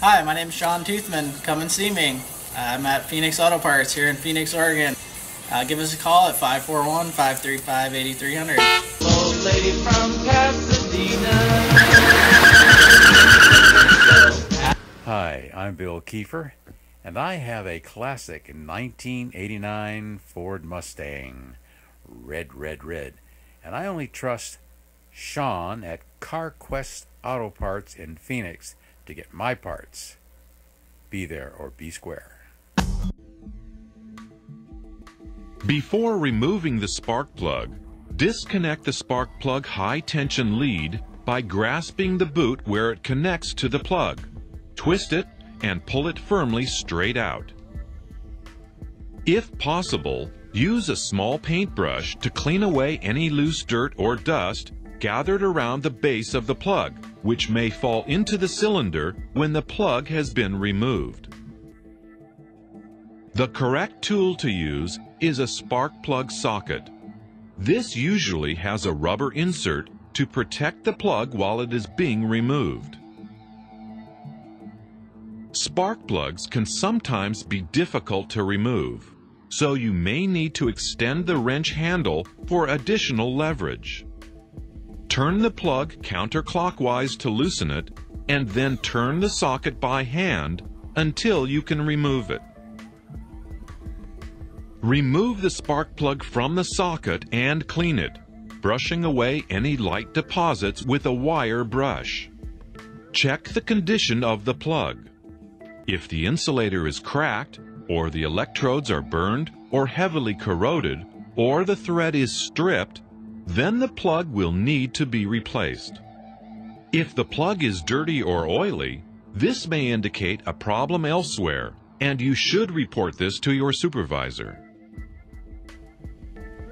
Hi, my name is Shawn Toothman. Come and see me. I'm at Phoenix Auto Parts here in Phoenix, Oregon. Uh, give us a call at 541 535 8300. Old lady from Pasadena. Hi, I'm Bill Kiefer, and I have a classic 1989 Ford Mustang. Red, red, red. And I only trust Shawn at CarQuest Auto Parts in Phoenix to get my parts. Be there or be square. Before removing the spark plug, disconnect the spark plug high tension lead by grasping the boot where it connects to the plug. Twist it and pull it firmly straight out. If possible, use a small paintbrush to clean away any loose dirt or dust gathered around the base of the plug, which may fall into the cylinder when the plug has been removed. The correct tool to use is a spark plug socket. This usually has a rubber insert to protect the plug while it is being removed. Spark plugs can sometimes be difficult to remove, so you may need to extend the wrench handle for additional leverage. Turn the plug counterclockwise to loosen it, and then turn the socket by hand until you can remove it. Remove the spark plug from the socket and clean it, brushing away any light deposits with a wire brush. Check the condition of the plug. If the insulator is cracked, or the electrodes are burned or heavily corroded, or the thread is stripped, then the plug will need to be replaced. If the plug is dirty or oily, this may indicate a problem elsewhere, and you should report this to your supervisor.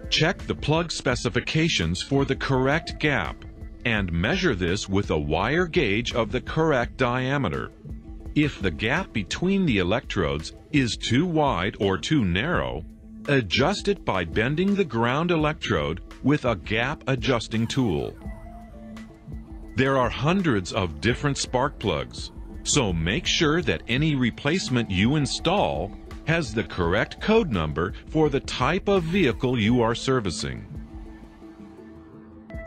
Check the plug specifications for the correct gap and measure this with a wire gauge of the correct diameter. If the gap between the electrodes is too wide or too narrow, adjust it by bending the ground electrode with a gap adjusting tool. There are hundreds of different spark plugs, so make sure that any replacement you install has the correct code number for the type of vehicle you are servicing.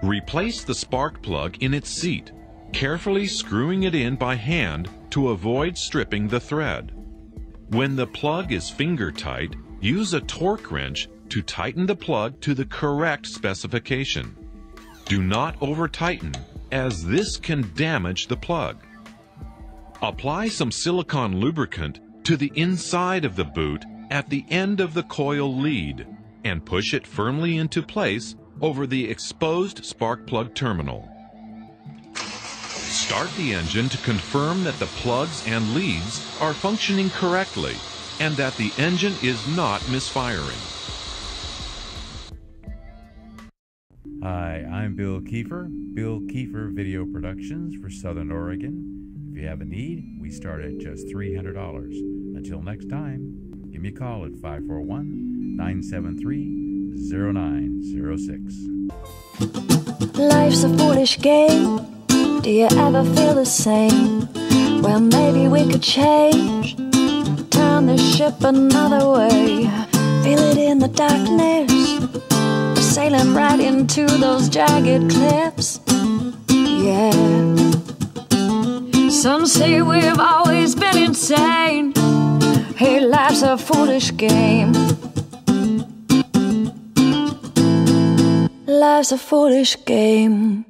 Replace the spark plug in its seat, carefully screwing it in by hand to avoid stripping the thread. When the plug is finger tight, use a torque wrench to tighten the plug to the correct specification. Do not over tighten, as this can damage the plug. Apply some silicone lubricant to the inside of the boot at the end of the coil lead and push it firmly into place over the exposed spark plug terminal. Start the engine to confirm that the plugs and leads are functioning correctly and that the engine is not misfiring. Hi, I'm Bill Kiefer, Bill Kiefer Video Productions for Southern Oregon. If you have a need, we start at just $300. Until next time, give me a call at 541 973 0906. Life's a foolish game. Do you ever feel the same? Well, maybe we could change. Turn the ship another way. Feel it in the darkness. We're Sailing right into those jagged cliffs. Yeah. Some say we've always been insane. Hey, life's a foolish game. Life's a foolish game.